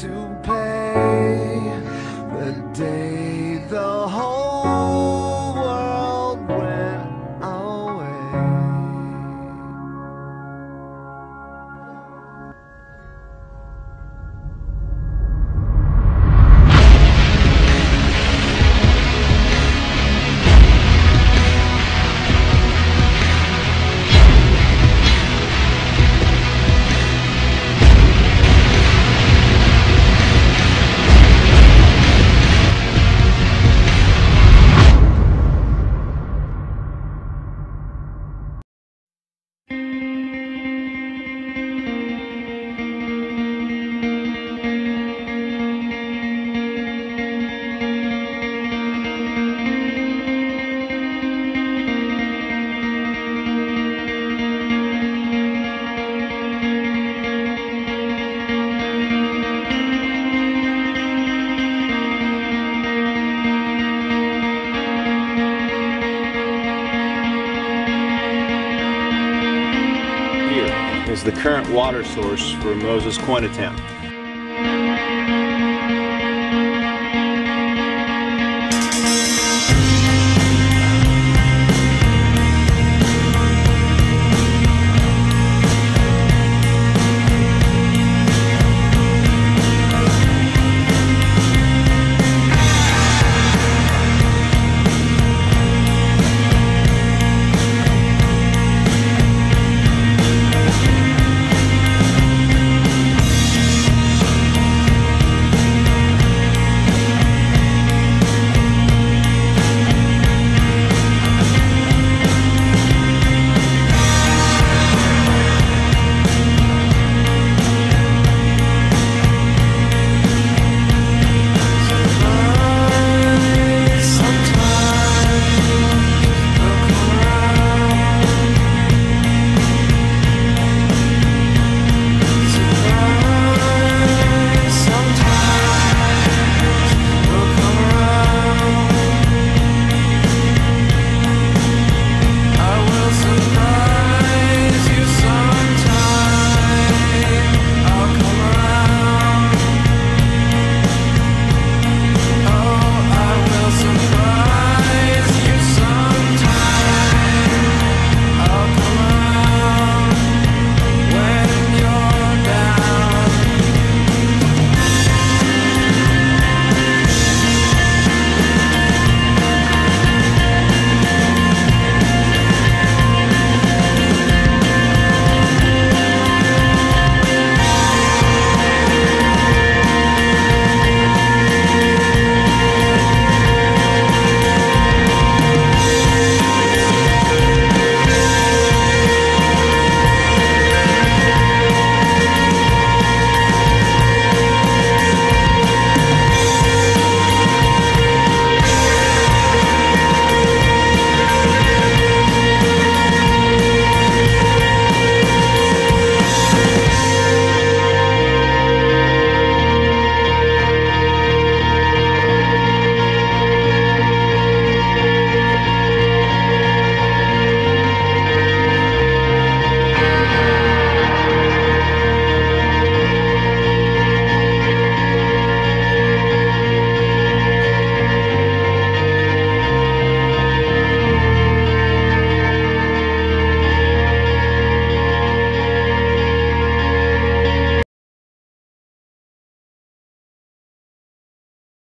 to is the current water source for Moses Coin Attempt.